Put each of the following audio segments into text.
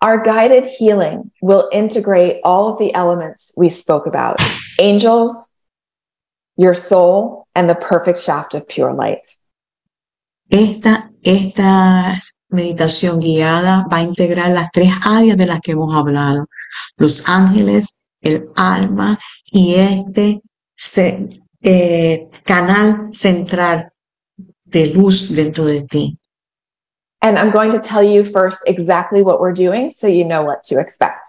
Our guided healing will integrate all of the elements we spoke about angels, your soul, and the perfect shaft of pure light. Esta, esta meditación guiada va a integrar las tres áreas de las que hemos hablado. Los ángeles, el alma y este se, eh, canal central de luz dentro de ti. And I'm going to tell you first exactly what we're doing so you know what to expect.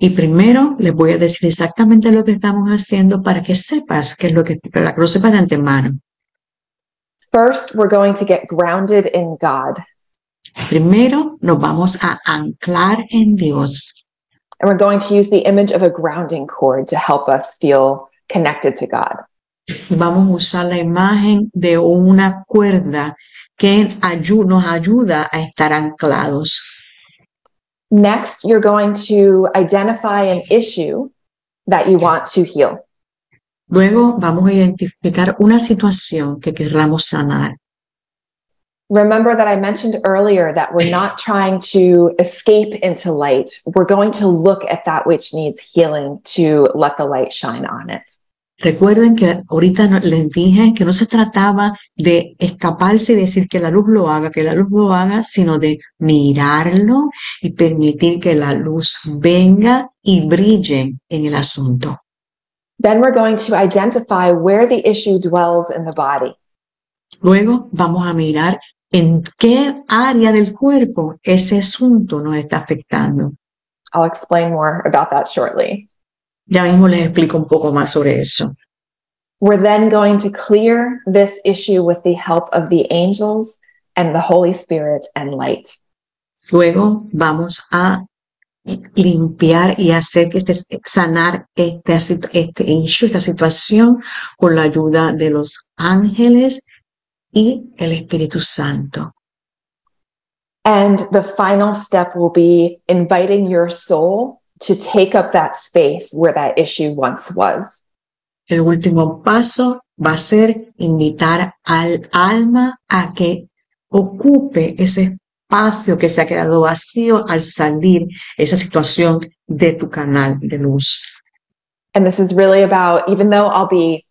Y primero les voy a decir exactamente lo que estamos haciendo para que sepas qué es lo que, para que lo sepas de antemano. First, we're going to get grounded in God. Primero nos vamos a anclar en Dios And we're going to use the image of a grounding cord to help us feel connected to God. vamos a usar la imagen de una cuerda que nos ayuda a estar anclados. Next, you're going to identify an issue that you want to heal. Luego vamos a identificar una situación que querramos sanar. Remember that I mentioned earlier that we're not trying to escape into light. We're going to look at that which needs healing to let the light shine on it. Recuerden que ahorita les dije que no se trataba de escaparse y decir que la luz lo haga, que la luz lo haga, sino de mirarlo y permitir que la luz venga y brille en el asunto. Then we're going to identify where the issue dwells in the body. Luego vamos a mirar en qué área del cuerpo ese asunto nos está afectando. I'll explain more about that shortly. Ya mismo les explico un poco más sobre eso. We're then going to clear this issue with the help of the angels and the Holy Spirit and light. Luego vamos a limpiar y hacer que este, sanar este, este issue, esta situación con la ayuda de los ángeles y el Espíritu Santo. And the final step will be inviting your soul to take up that space where that issue once was. El último paso va a ser invitar al alma a que ocupe ese espacio que se ha quedado vacío al salir esa situación de tu canal de luz. And this is really about, even though I'll be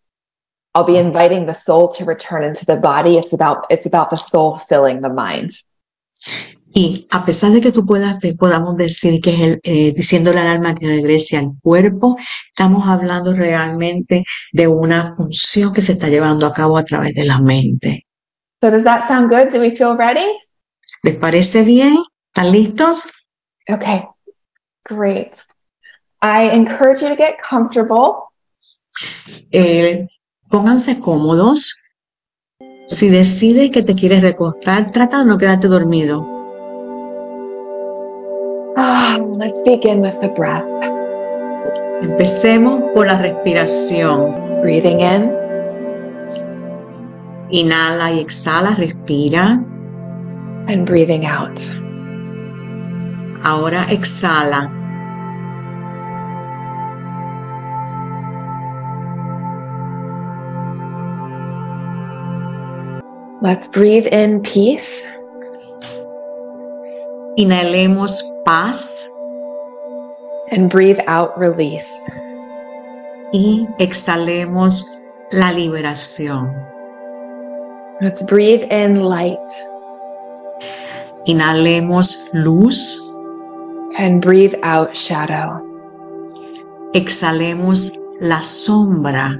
I'll be inviting the soul to return into the body, it's about it's about the soul filling the mind. Y a pesar de que tú puedas, te podamos decir que es el, eh, diciéndole al alma que regrese al cuerpo, estamos hablando realmente de una función que se está llevando a cabo a través de la mente. So does that sound good? Do we feel ready? ¿Les parece bien? ¿Están listos? Okay. Great. I encourage you to get comfortable. Eh, pónganse cómodos. Si decides que te quieres recostar, trata de no quedarte dormido. Ah, let's begin with the breath. Empecemos por la respiración. Breathing in Inhala y exhala, respira. and breathing out. Ahora exhala. Let's breathe in peace Inhalemos paz and breathe out release. y exhalemos la liberación. Let's breathe in light Inhalemos luz, and breathe out shadow. exhalemos la sombra.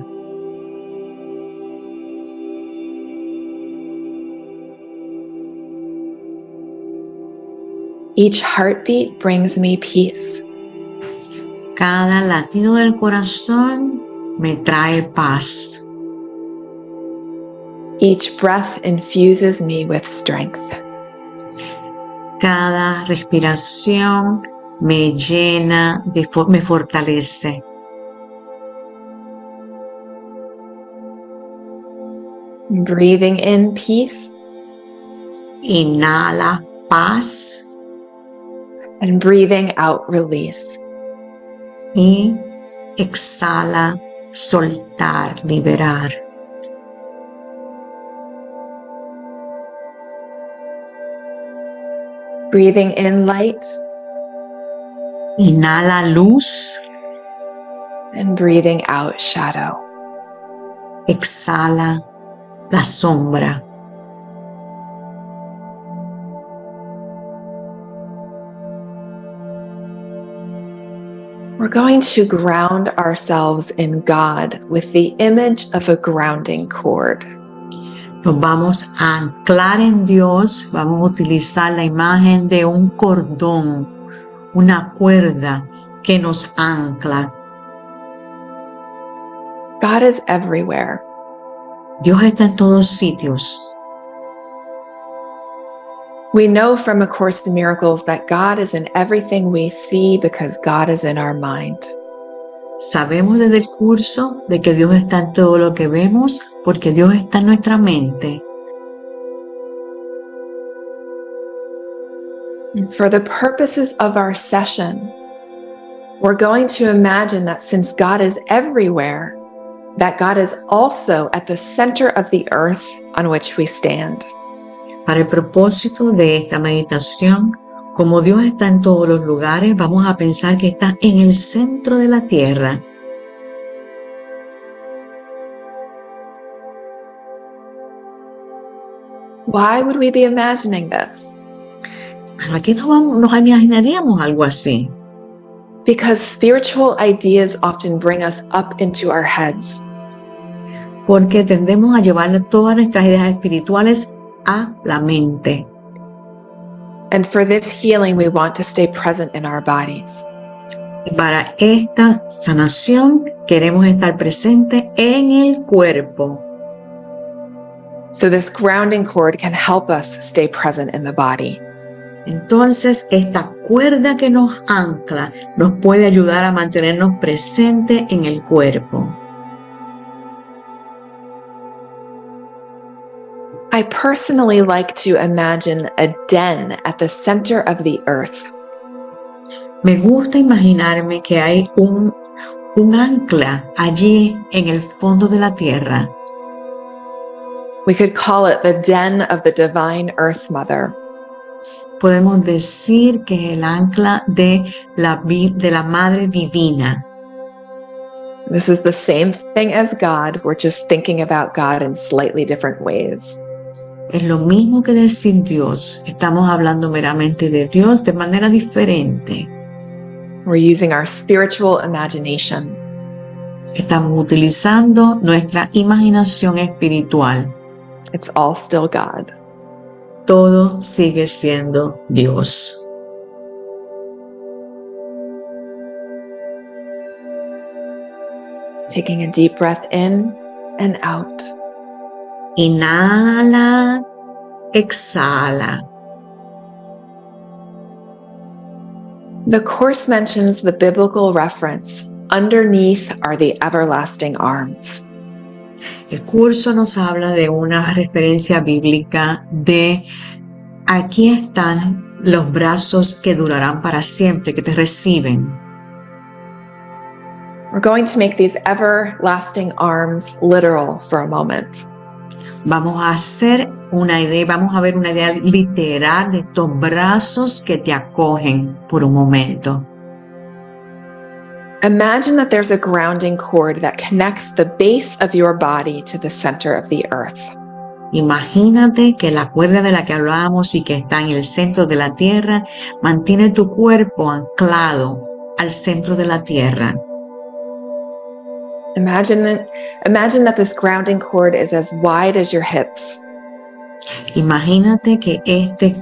Each heartbeat brings me peace. Cada latido del corazón me trae paz. Each breath infuses me with strength. Cada respiración me llena, de, me fortalece. Breathing in peace Inhala paz and breathing out release. y exhala soltar, liberar. Breathing in light Inhala luz, and breathing out shadow. exhala la sombra. We're going to ground ourselves in God with the image of a grounding cord. Nos vamos a anclar en Dios, vamos a utilizar la imagen de un cordón, una cuerda que nos ancla. God is everywhere. Dios está en todos sitios. We know from A Course in Miracles that God is in everything we see because God is in our mind. Sabemos desde el curso de que Dios está en todo lo que vemos porque Dios está en nuestra mente. For the purposes of our session, we're going to imagine that since God is everywhere, that God is also at the center of the earth on which we stand. Para el propósito de esta meditación, como Dios está en todos los lugares, vamos a pensar que está en el centro de la tierra. Why would we be imagining this? ¿Para qué nos, nos imaginaríamos algo así? Because spiritual ideas often bring us up into our heads. Porque tendemos a llevar todas nuestras ideas espirituales a la mente. And for this healing, we want to stay present in our bodies. Para esta sanación queremos estar presentes en el cuerpo. So, this grounding cord can help us stay present in the body. Entonces, esta cuerda que nos ancla nos puede ayudar a mantenernos presentes en el cuerpo. I personally like to imagine a den at the center of the earth. Me gusta imaginarme que hay un, un ancla allí en el fondo de la tierra. We could call it the den of the divine earth mother. Podemos decir que es el ancla de la, de la Madre Divina. This is the same thing as God. We're just thinking about God in slightly different ways. Es lo mismo que decir Dios. Estamos hablando meramente de Dios de manera diferente. We're using our spiritual imagination. Estamos utilizando nuestra imaginación espiritual. It's all still God. Todo sigue siendo Dios. Taking a deep breath in and out. Inhala, exhala. The Course mentions the biblical reference underneath are the everlasting arms. El curso nos habla de una referencia bíblica de aquí están los brazos que durarán para siempre, que te reciben. We're going to make these everlasting arms literal for a moment. Vamos a hacer una idea, vamos a ver una idea literal de estos brazos que te acogen por un momento. Imagine that there's a grounding cord that connects the base of your body to the center of the earth. Imagínate que la cuerda de la que hablábamos y que está en el centro de la tierra mantiene tu cuerpo anclado al centro de la tierra. Imagine, imagine that this grounding cord is as wide as your hips. Imagínate que este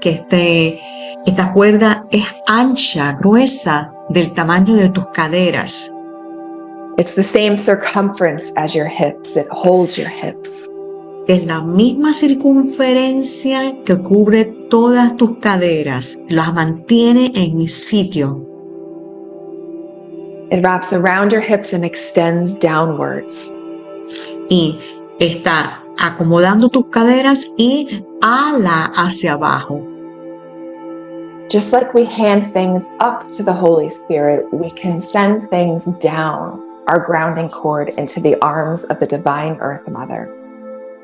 que este, esta cuerda es ancha, gruesa, del tamaño de tus caderas. It's the same circumference as your hips. It holds your hips. Es la misma circunferencia que cubre todas tus caderas, las mantiene en sitio. It wraps around your hips and extends downwards. y está acomodando tus caderas y ala hacia abajo. Just like we hand things up to the Holy Spirit, we can send things down our grounding cord into the arms of the divine earth mother.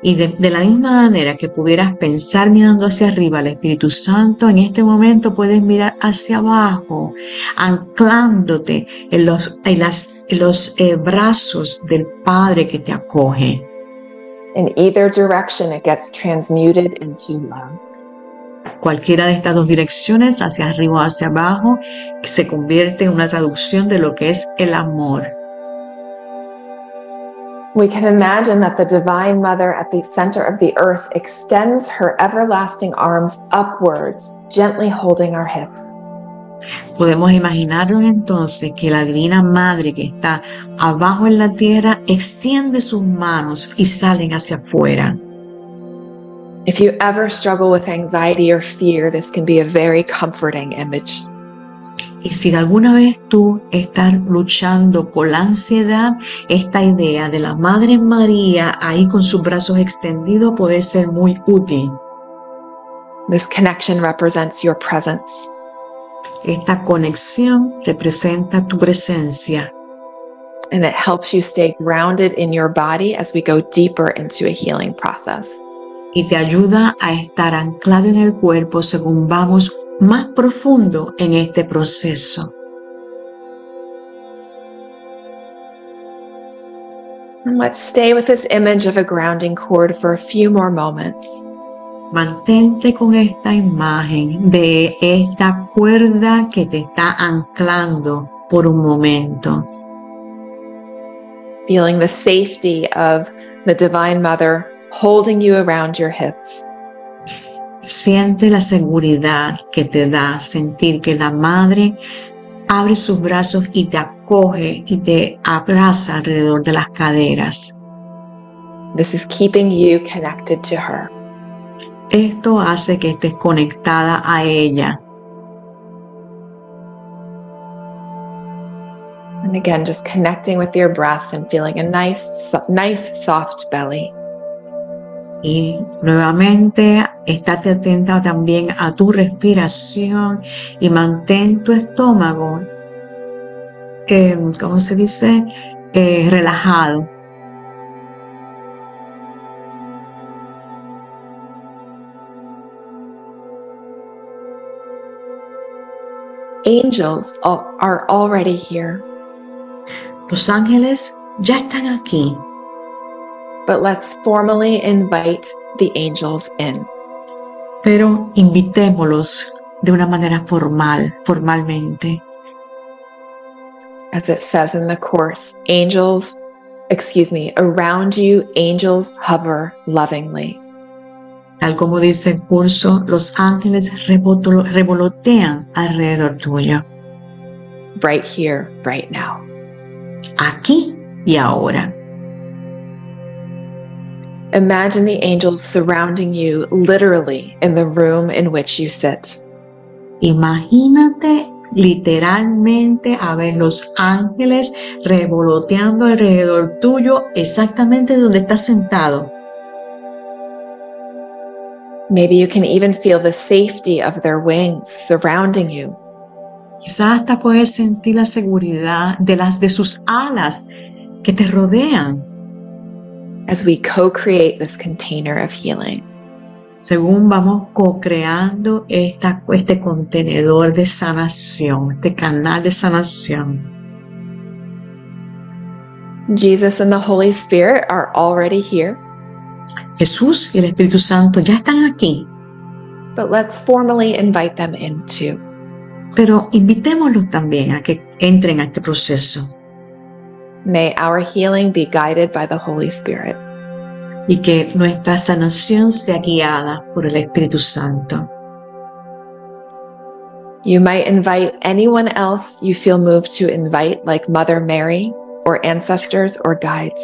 Y de, de, la misma manera que pudieras pensar mirando hacia arriba al Espíritu Santo, en este momento puedes mirar hacia abajo, anclándote en los, en las, en los eh, brazos del Padre que te acoge. In either direction, it gets transmuted into love. Cualquiera de estas dos direcciones, hacia arriba o hacia abajo, se convierte en una traducción de lo que es el amor. We can imagine that the Divine Mother at the center of the earth extends her everlasting arms upwards, gently holding our hips. Podemos imaginarnos entonces que la Divina Madre que está abajo en la tierra extiende sus manos y salen hacia afuera. If you ever struggle with anxiety or fear, this can be a very comforting image. Y si alguna vez tú estás luchando con la ansiedad, esta idea de la Madre María ahí con sus brazos extendidos puede ser muy útil. This connection represents your presence. Esta conexión representa tu presencia. And it helps you stay grounded in your body as we go deeper into a healing process. Y te ayuda a estar anclado en el cuerpo según vamos más profundo en este proceso. And let's stay with this image of a grounding cord for a few more moments. Mantente con esta imagen de esta cuerda que te está anclando por un momento. Feeling the safety of the Divine Mother holding you around your hips. Siente la seguridad que te da sentir que la madre abre sus brazos y te acoge y te abraza alrededor de las caderas. This is keeping you connected to her. Esto hace que estés conectada a ella. And again, just connecting with your breath and feeling a nice, so, nice, soft belly. Y nuevamente, estate atenta también a tu respiración y mantén tu estómago, eh, ¿cómo se dice? Eh, relajado. Angels are already here. Los ángeles ya están aquí. But let's formally invite the angels in. Pero invitémoslos de una manera formal, formalmente. As it says in the Course, angels, excuse me, around you, angels hover lovingly. Tal como dice el curso, los ángeles revolotean alrededor tuyo. Right here, right now. Aquí y ahora. Imagine the angels surrounding you literally in the room in which you sit. Imagínate literalmente a ver los ángeles revoloteando alrededor tuyo exactamente donde estás sentado. Maybe you can even feel the safety of their wings surrounding you. Quizás hasta puedes sentir la seguridad de las de sus alas que te rodean. As we co-create this container of healing. Según vamos co-creando esta, este contenedor de sanación, este canal de sanación. Jesus and the Holy Spirit are already here. Jesús y el Espíritu Santo ya están aquí. But let's formally invite them in too. Pero invitémoslos también a que entren a este proceso. May our healing be guided by the Holy Spirit. Y que nuestra sanación sea guiada por el Espíritu Santo. You might invite anyone else you feel moved to invite, like Mother Mary, or ancestors, or guides.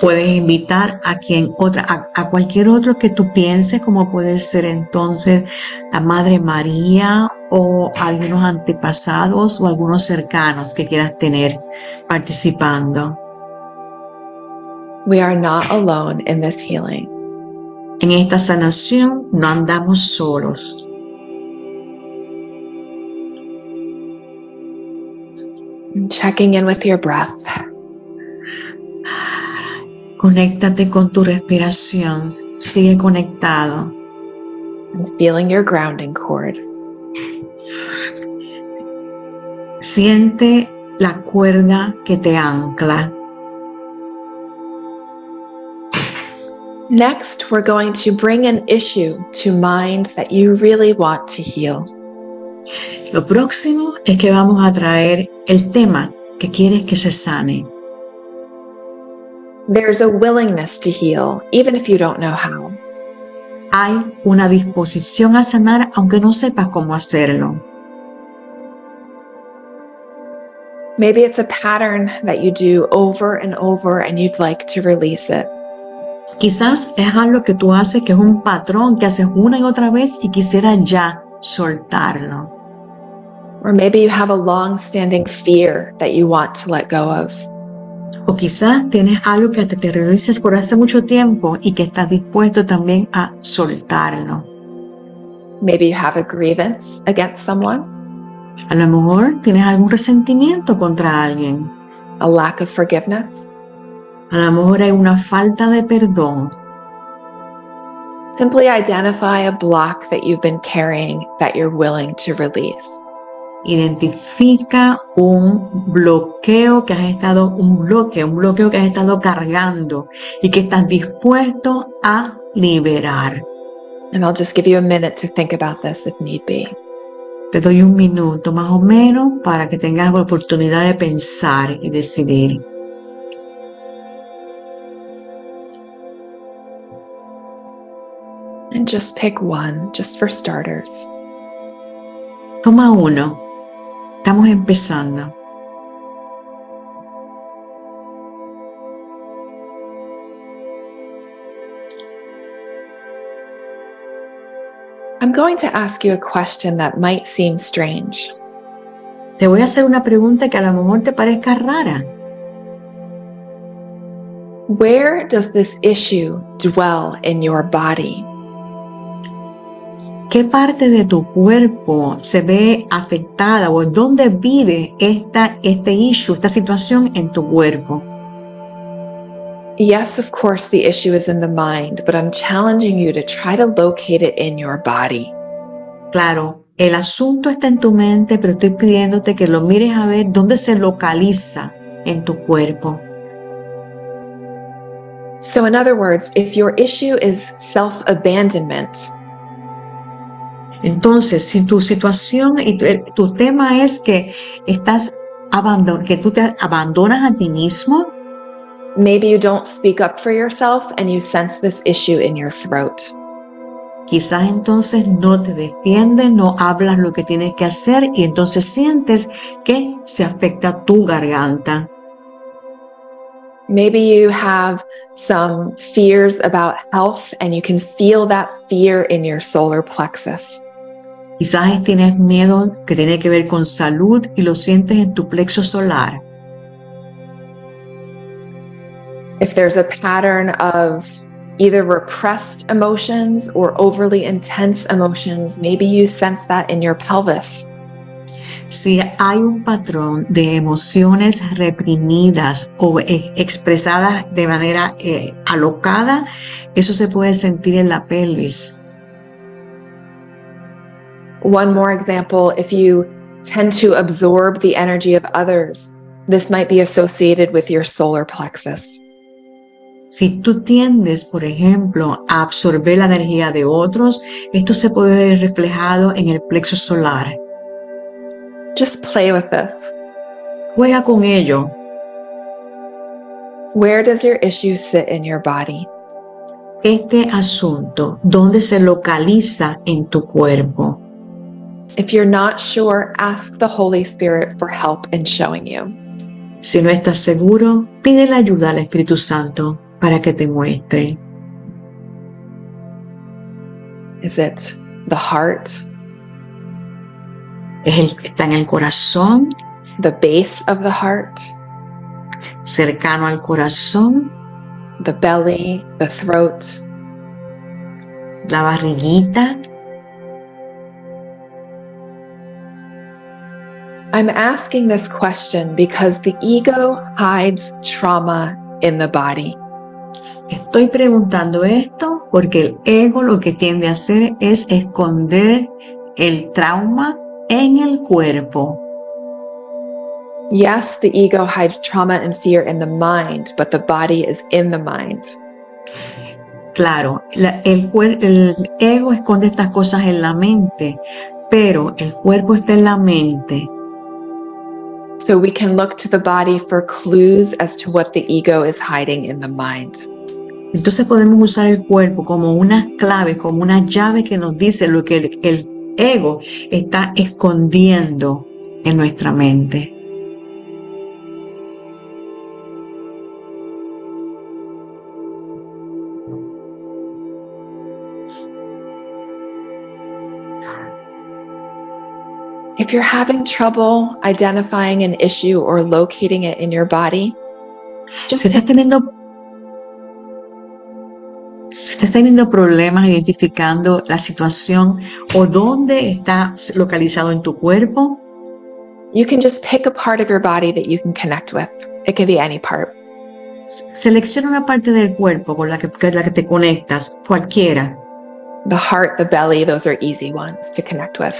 Puedes invitar a quien otra, a, a, cualquier otro que tú pienses, como puede ser entonces la Madre María o algunos antepasados o algunos cercanos que quieras tener participando. We are not alone in this healing. En esta sanación no andamos solos. Checking in with your breath. Conéctate con tu respiración. Sigue conectado. and feeling your grounding cord. Siente la cuerda que te ancla. Next, we're going to bring an issue to mind that you really want to heal. Lo próximo es que vamos a traer el tema que quieres que se sane. There's a willingness to heal, even if you don't know how. Hay una disposición a sanar aunque no sepas cómo hacerlo. Maybe it's a pattern that you do over and over and you'd like to release it. Quizás es algo que tú haces que es un patrón que haces una y otra vez y quisiera ya soltarlo. Or maybe you have a long standing fear that you want to let go of. O quizás tienes algo que te terrorizas por hace mucho tiempo y que estás dispuesto también a soltarlo. Maybe you have a grievance against someone, A lo mejor tienes algún resentimiento contra alguien. a lack of forgiveness. A lo mejor hay una falta de perdón. Simply identify a block that you've been carrying that you're willing to release. Identifica un bloqueo que has estado, un bloqueo, un bloqueo que has estado cargando y que estás dispuesto a liberar. And I'll just give you a minute to think about this if need be. Te doy un minuto más o menos para que tengas la oportunidad de pensar y decidir. And just pick one, just for starters. Toma uno. Estamos empezando. I'm going to ask you a question that might seem strange. Te voy a hacer una pregunta que a lo mejor te parezca rara. Where does this issue dwell in your body? ¿Qué parte de tu cuerpo se ve afectada o dónde vive esta, este issue, esta situación en tu cuerpo? Yes, of course, the issue is in the mind, but I'm challenging you to try to locate it in your body. Claro, el asunto está en tu mente, pero estoy pidiéndote que lo mires a ver dónde se localiza en tu cuerpo. So, in other words, if your issue is self abandonment, Entonces, si tu situación y tu, tu tema es que estás abandon que tú te abandonas a ti mismo, maybe you don't speak up for yourself and you sense this issue in your throat. quizás entonces no te defiendes, no hablas lo que tienes que hacer y entonces sientes que se afecta tu garganta. Maybe you have some fears about health and you can feel that fear in your solar plexus. Quizás tienes miedo que tiene que ver con salud y lo sientes en tu plexo solar. If there's a pattern of either repressed emotions or overly intense emotions, maybe you sense that in your pelvis. Si hay un patrón de emociones reprimidas o eh, expresadas de manera eh, alocada, eso se puede sentir en la pelvis. One more example if you tend to absorb the energy of others, this might be associated with your solar plexus. Si tú tiendes, por ejemplo, a absorber la energía de otros, esto se puede ver reflejado en el plexo solar. Just play with this. Juega con ello. Where does your issue sit in your body? Este asunto, ¿dónde se localiza en tu cuerpo? If you're not sure, ask the Holy Spirit for help in showing you. Si no estás seguro, pide la ayuda al Espíritu Santo para que te muestre. Is it the heart, Es el, está en el corazón, the base of the heart, cercano al corazón, the belly, the throat? la barriguita. I'm asking this question because the ego hides trauma in the body. Estoy preguntando esto porque el ego lo que tiende a hacer es esconder el trauma en el cuerpo. Yes, the ego hides trauma and fear in the mind, but the body is in the mind. Claro, la- el, el ego esconde estas cosas en la mente, pero el cuerpo está en la mente. So we can look to the body for clues as to what the ego is hiding in the mind. Entonces podemos usar el cuerpo como una clave, como una llave que nos dice lo que el, el ego está escondiendo en nuestra mente. If you're having trouble identifying an issue or locating it in your body, just Si estás teniendo, si estás teniendo problemas identificando la situación o dónde está localizado en tu cuerpo, you can just pick a part of your body that you can connect with. It can be any part. selecciona una parte del cuerpo con la que, con la que te conectas, cualquiera. The heart, the belly, those are easy ones to connect with.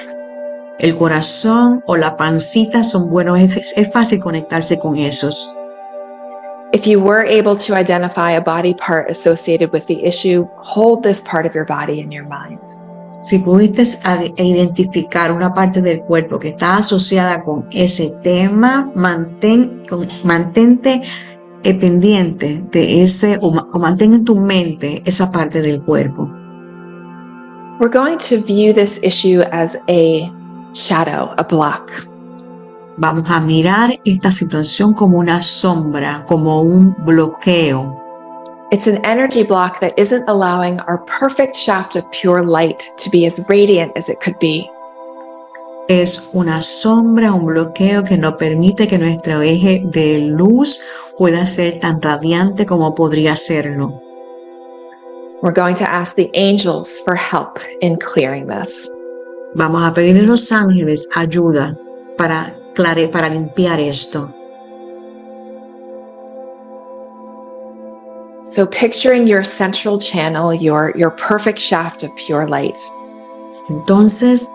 El corazón o la pancita son buenos, es, es fácil conectarse con esos. If you were able to identify a body part associated with the issue, hold this part of your body in your mind. Si pudiste identificar una parte del cuerpo que está asociada con ese tema, mantén, mantente eh, pendiente de ese o, o mantén en tu mente esa parte del cuerpo. We're going to view this issue as a shadow, a block. Vamos a mirar esta situación como una sombra, como un bloqueo. It's an energy block that isn't allowing our perfect shaft of pure light to be as radiant as it could be. Es una sombra, un bloqueo que no permite que nuestro eje de luz pueda ser tan radiante como podría serlo. We're going to ask the angels for help in clearing this. Vamos a pedirle a los ángeles ayuda para, clare- para limpiar esto. So, picturing your central channel, your, your perfect shaft of pure light. Entonces,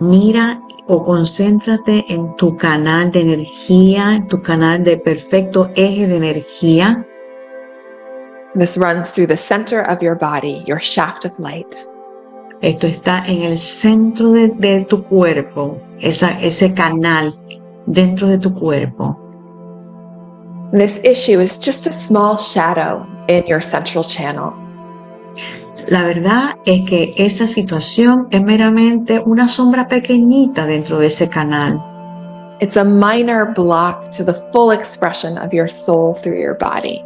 mira o concéntrate en tu canal de energía, en tu canal de perfecto eje de energía. This runs through the center of your body, your shaft of light. Esto está en el centro de, de tu cuerpo, esa, ese canal dentro de tu cuerpo. This issue is just a small shadow in your central channel. La verdad es que esa situación es meramente una sombra pequeñita dentro de ese canal. It's a minor block to the full expression of your soul through your body.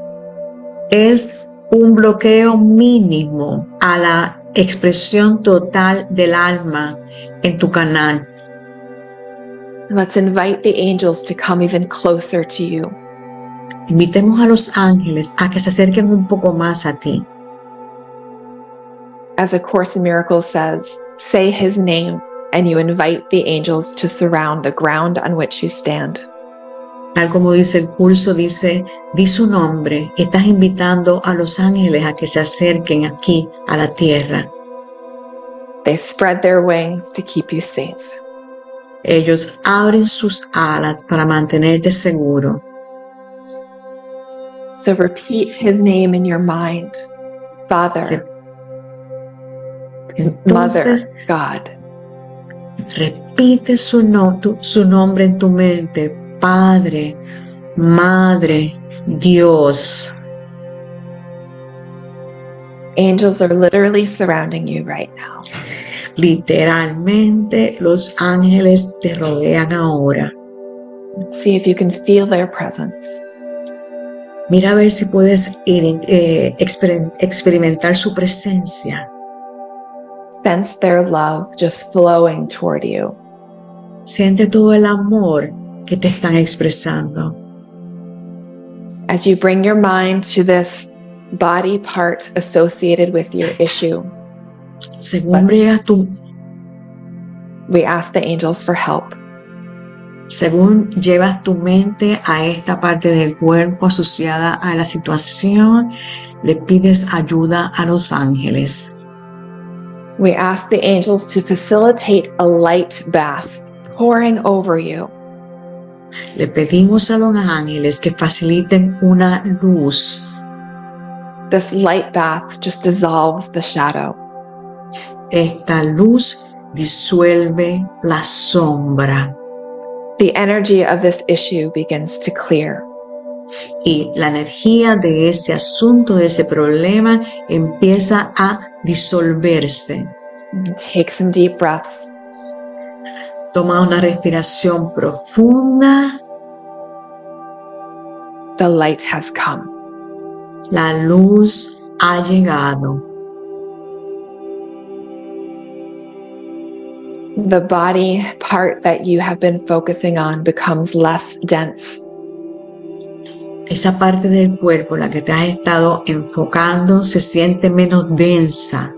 Es un bloqueo mínimo a la expresión total del alma en tu canal. Let's invite the angels to come even closer to you. Invitemos a los ángeles a que se acerquen un poco más a ti. As A Course in Miracles says, say his name and you invite the angels to surround the ground on which you stand. Tal como dice el curso, dice, di su nombre, estás invitando a los ángeles a que se acerquen aquí a la tierra. They spread their wings to keep you safe. Ellos abren sus alas para mantenerte seguro. So repeat his name in your mind Father, Mother, Entonces, God. repite su, no- tu- su nombre en tu mente, Padre, Madre, Dios. Angels are literally surrounding you right now. Literalmente los ángeles te rodean ahora. See if you can feel their presence. Mira a ver si puedes eh, exper- experimentar su presencia. Sense their love just flowing toward you. Siente todo el amor que te están expresando. As you bring your mind to this body part associated with your issue, Según llegas tu, we ask the angels for help. según llevas tu mente a esta parte del cuerpo asociada a la situación, le pides ayuda a los ángeles. We ask the angels to facilitate a light bath pouring over you. Le pedimos a los ángeles que faciliten una luz. This light bath just dissolves the shadow. Esta luz disuelve la sombra The energy of this issue begins to clear. y la energía de ese asunto, de ese problema, empieza a disolverse. Take some deep breaths. Toma una respiración profunda. The light has come. La luz ha llegado. The body part that you have been focusing on becomes less dense. Esa parte del cuerpo, la que te has estado enfocando, se siente menos densa.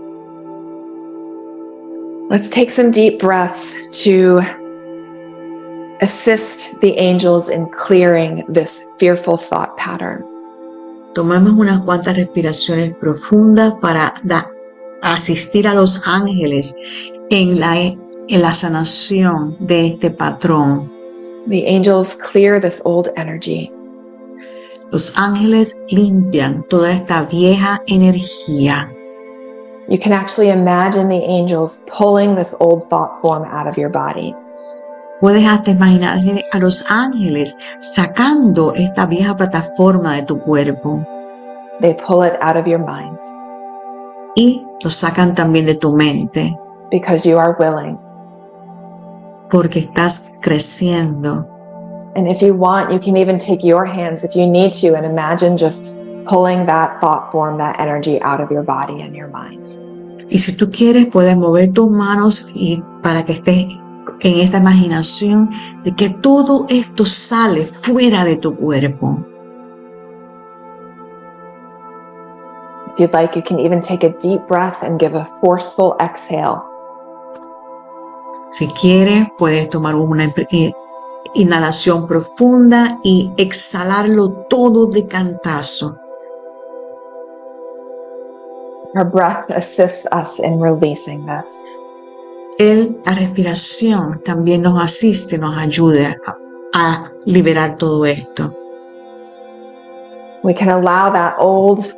Let's take some deep breaths to assist the angels in clearing this fearful thought pattern. Tomamos unas cuantas respiraciones profundas para da- asistir a los ángeles en la, en la sanación de este patrón. The angels clear this old energy. Los ángeles limpian toda esta vieja energía. You can actually imagine the angels pulling this old thought form out of your body. Puedes hasta imaginar a los ángeles sacando esta vieja plataforma de tu cuerpo They pull it out of your mind y lo sacan también de tu mente because you are willing. porque estás creciendo. And if you want, you can even take your hands if you need to and imagine just pulling that thought form, that energy out of your body and your mind. Y si tú quieres, puedes mover tus manos y para que estés en esta imaginación de que todo esto sale fuera de tu cuerpo. If you'd like, you can even take a deep breath and give a forceful exhale. Si quieres, puedes tomar una eh, inhalación profunda y exhalarlo todo de cantazo. Our breath assists us in releasing this. Él, la respiración, también nos asiste, nos ayuda a, a liberar todo esto. We can allow that old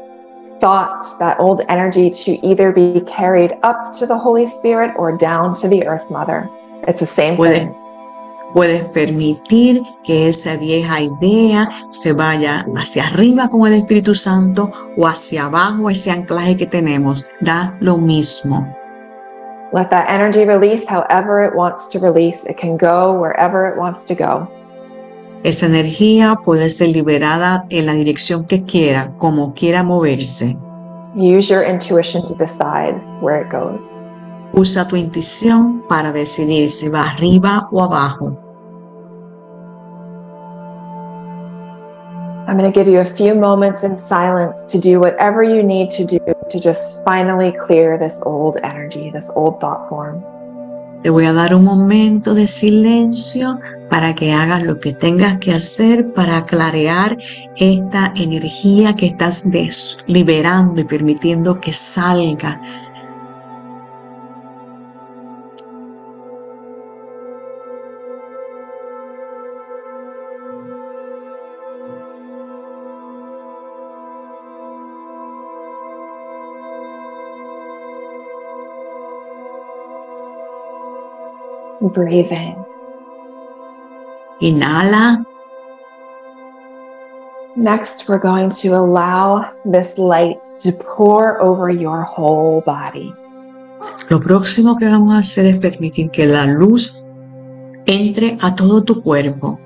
thought, that old energy to either be carried up to the Holy Spirit or down to the Earth Mother. It's the same Puedes, thing. Puedes permitir que esa vieja idea se vaya hacia arriba con el Espíritu Santo o hacia abajo ese anclaje que tenemos. Da lo mismo. Let that energy release however it wants to release. It can go wherever it wants to go. Esa energía puede ser liberada en la dirección que quiera, como quiera moverse. Use your intuition to decide where it goes. Usa tu intuición para decidir si va arriba o abajo. I'm going to give you a few moments in silence to do whatever you need to do to just finally clear this old energy, this old thought form. Te voy a dar un momento de silencio para que hagas lo que tengas que hacer para clarear esta energía que estás liberando y permitiendo que salga. Breathing. Inhala. Next, we're going to allow this light to pour over your whole body. Lo próximo que vamos a hacer es permitir que la luz entre a todo tu cuerpo.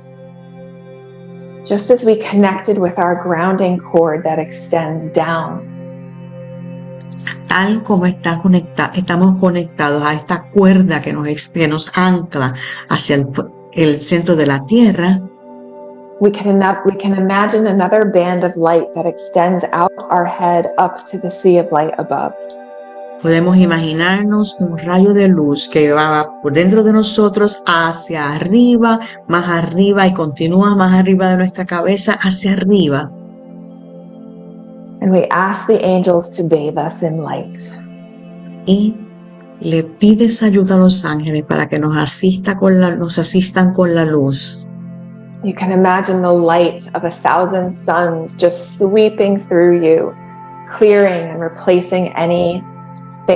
Just as we connected with our grounding cord that extends down, tal como está conecta, estamos conectados a esta cuerda que nos, que nos ancla hacia el, el centro de la tierra, we can, we can imagine another band of light that extends out our head up to the sea of light above. podemos imaginarnos un rayo de luz que va por dentro de nosotros hacia arriba, más arriba y continúa más arriba de nuestra cabeza hacia arriba. And we ask the angels to bathe us in light. Y le pides ayuda a los ángeles para que nos, asista con la, nos asistan con la luz. You can imagine the light of a thousand suns just sweeping through you, clearing and replacing anything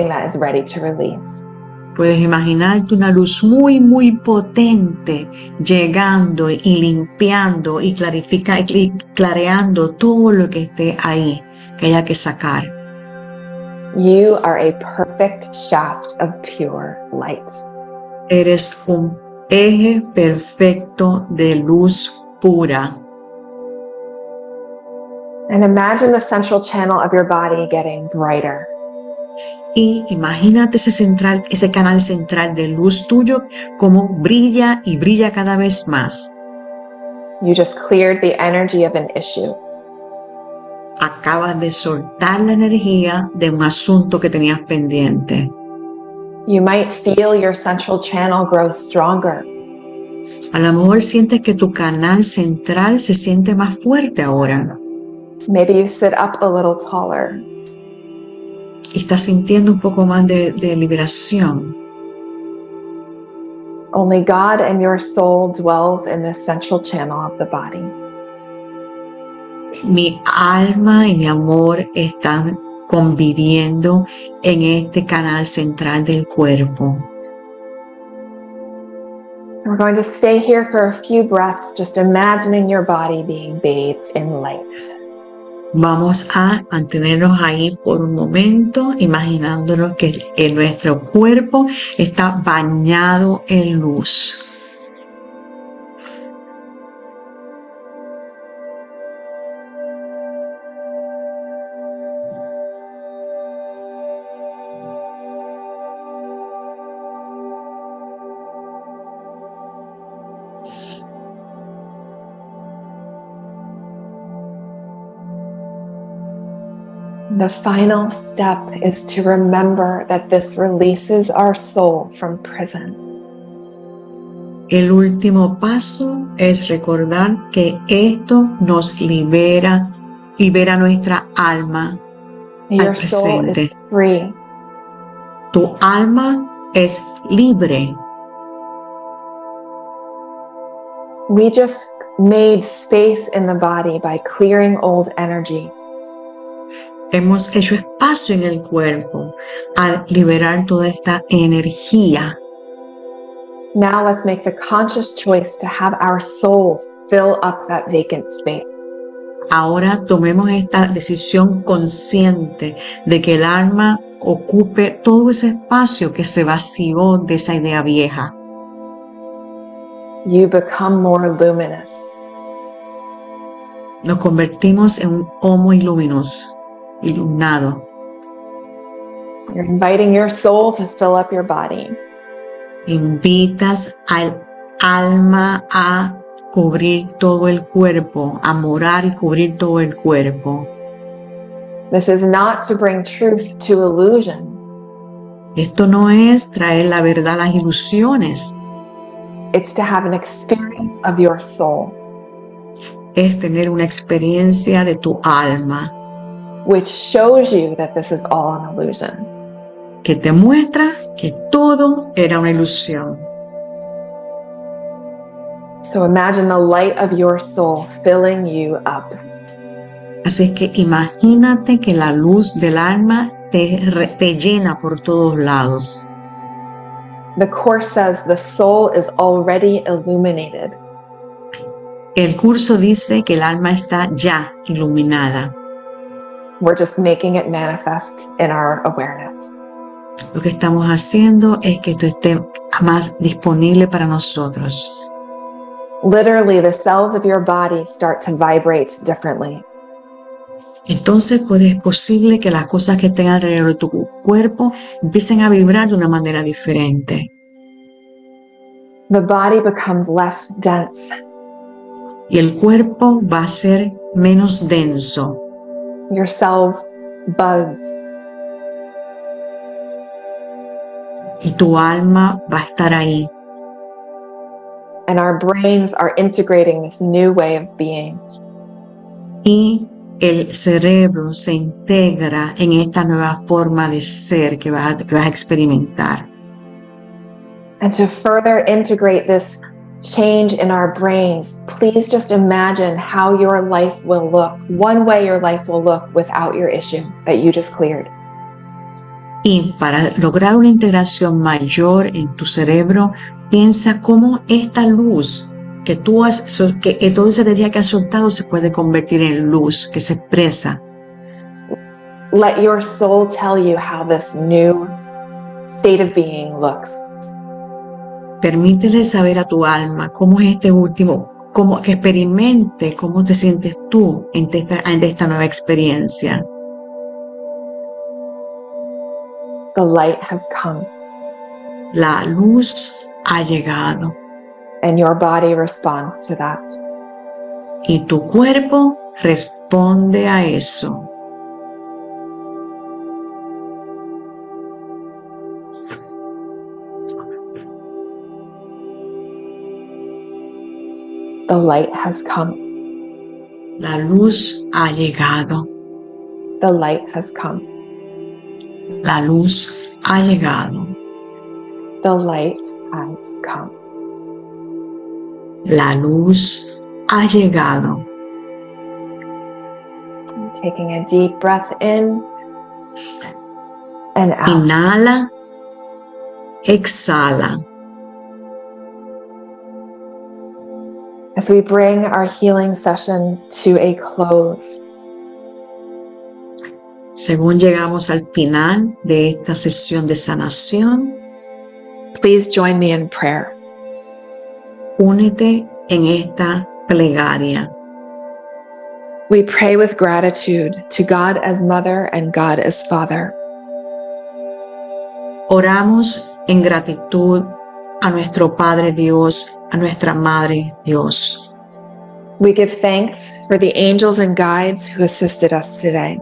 that is ready to release. Puedes imaginarte una luz muy, muy potente llegando y limpiando y clarifica, y clareando todo lo que esté ahí, que haya que sacar. You are a perfect shaft of pure light. Eres un eje perfecto de luz pura. And imagine the central channel of your body getting brighter. Y imagínate ese central, ese canal central de luz tuyo como brilla y brilla cada vez más. You just cleared the energy of an issue. Acabas de soltar la energía de un asunto que tenías pendiente. You might feel your central channel grow stronger. A lo mejor sientes que tu canal central se siente más fuerte ahora. Maybe you sit up a little taller. Estás sintiendo un poco más de, de liberación. Only God and your soul dwells in this central channel of the body. Mi alma y mi amor están conviviendo en este canal central del cuerpo. We're going to stay here for a few breaths, just imagining your body being bathed in light. Vamos a mantenernos ahí por un momento, imaginándonos que nuestro cuerpo está bañado en luz. The final step is to remember that this releases our soul from prison. El último paso es recordar que esto nos libera, libera nuestra alma Your al soul is free. Tu alma es libre. We just made space in the body by clearing old energy. Hemos hecho espacio en el cuerpo al liberar toda esta energía. Now let's make the conscious choice to have our souls fill up that vacant space. Ahora tomemos esta decisión consciente de que el alma ocupe todo ese espacio que se vació de esa idea vieja. You become more luminous. Nos convertimos en un homo illuminus, iluminado. You're inviting your soul to fill up your body. Invitas al alma a cubrir todo el cuerpo, a morar y cubrir todo el cuerpo. This is not to bring truth to illusion. Esto no es traer la verdad a las ilusiones, It's to have an experience of your soul, es tener una experiencia de tu alma which shows you that this is all an illusion. que te muestra que todo era una ilusión. So imagine the light of your soul filling you up. Así que imagínate que la luz del alma te, te llena por todos lados. The Course says the soul is already illuminated. El curso dice que el alma está ya iluminada. We're just making it manifest in our awareness. Lo que estamos haciendo es que esto esté más disponible para nosotros. Literally, the cells of your body start to vibrate differently. Entonces pues es posible que las cosas que estén alrededor de tu cuerpo empiecen a vibrar de una manera diferente. The body becomes less dense. Y el cuerpo va a ser menos denso. Your cells buzz. Y tu alma va a estar ahí. And our brains are integrating this new way of being. Y el cerebro se integra en esta nueva forma de ser que vas, a- que vas a experimentar. And to further integrate this change in our brains, please just imagine how your life will look, one way your life will look without your issue that you just cleared. Y para lograr una integración mayor en tu cerebro, piensa cómo esta luz que tú has, que eh, que toda esa energía que has soltado se puede convertir en luz que se expresa. Let your soul tell you how this new state of being looks. Permítele saber a tu alma cómo es este último, cómo que experimente cómo te sientes tú ante esta, esta nueva experiencia. The light has come, La luz ha llegado and your body responds to that. y tu cuerpo responde a eso. The light has come. La luz ha llegado. The light has come. La luz ha llegado. The light has come. La luz ha llegado. Taking a deep breath in and out. Inhala. Exhala. As we bring our healing session to a close, Según llegamos al final de esta sesión de sanación, please join me in prayer. únete en esta plegaria. We pray with gratitude to God as Mother and God as Father. Oramos en gratitud a nuestro Padre Dios, a nuestra Madre Dios. We give thanks for the angels and guides who assisted us today.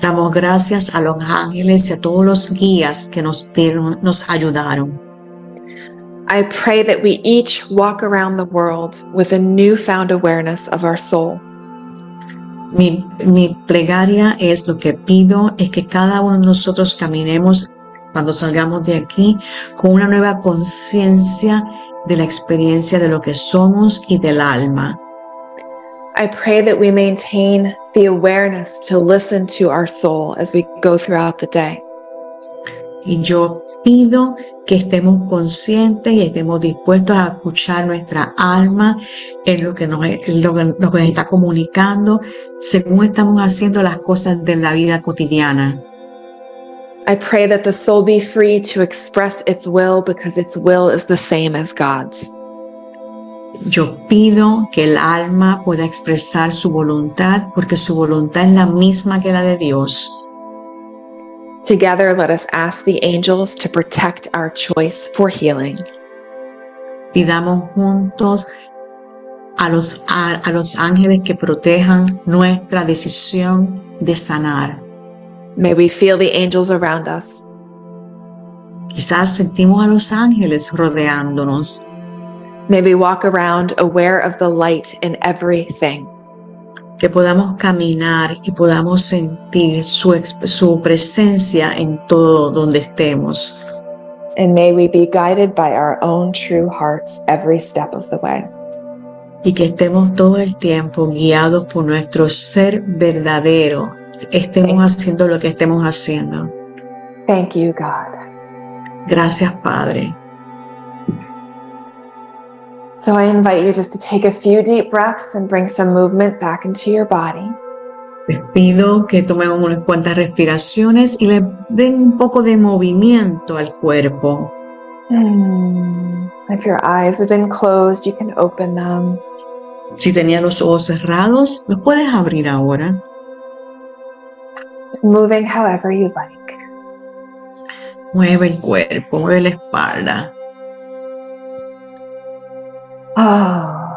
Damos gracias a los ángeles y a todos los guías que nos, dieron, nos ayudaron. I pray that we each walk around the world with a newfound awareness of our soul. Mi, mi plegaria es lo que pido es que cada uno de nosotros caminemos cuando salgamos de aquí con una nueva conciencia de la experiencia de lo que somos y del alma. I pray that we maintain the awareness to listen to our soul as we go throughout the day. Y yo pido que estemos conscientes y estemos dispuestos a escuchar nuestra alma en lo que nos, en lo que lo que nos está comunicando según estamos haciendo las cosas de la vida cotidiana. I pray that the soul be free to express its will because its will is the same as God's. Yo pido que el alma pueda expresar su voluntad porque su voluntad es la misma que la de Dios. Together, let us ask the angels to protect our choice for healing. Pidamos juntos a los, a, a los ángeles que protejan nuestra decisión de sanar. May we feel the angels around us. Quizás sentimos a los ángeles rodeándonos. May we walk around aware of the light in everything. que podamos caminar y podamos sentir su, su presencia en todo donde estemos. And may we be guided by our own true hearts every step of the way. Y que estemos todo el tiempo guiados por nuestro ser verdadero. Estemos haciendo lo que estemos haciendo. Thank you, God. Gracias, Padre. So I invite you just to take a few deep breaths and bring some movement back into your body. Les pido que tomen unas cuantas respiraciones y le den un poco de movimiento al cuerpo. Hmm. If your eyes have been closed, you can open them. Si tenía los ojos cerrados, los puedes abrir ahora. Moving however you like. Mueve el cuerpo, mueve la espalda. Oh,